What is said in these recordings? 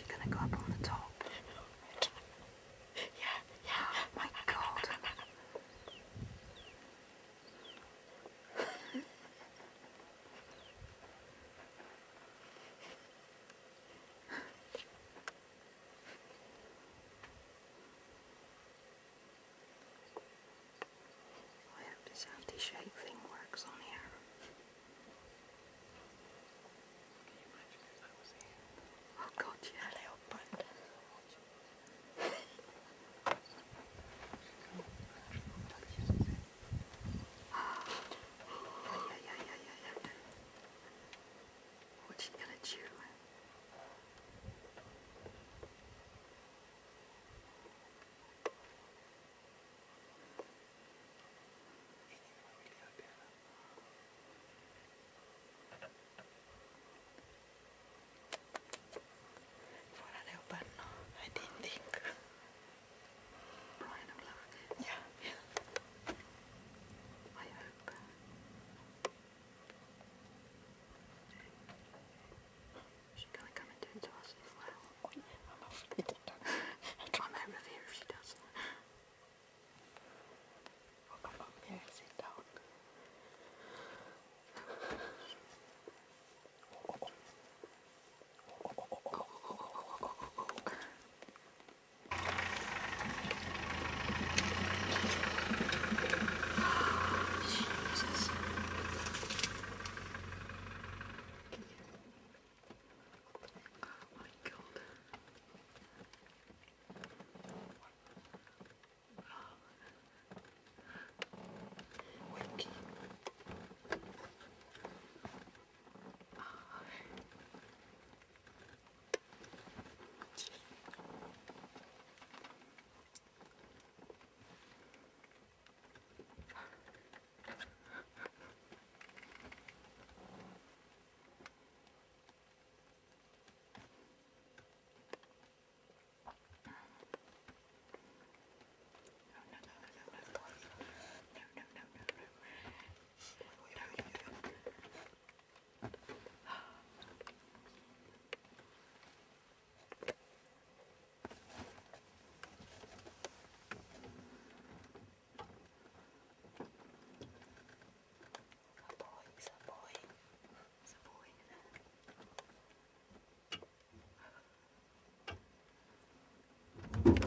Is going to go up on the top? yeah, yeah. My god. I anti-shake thing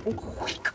おっ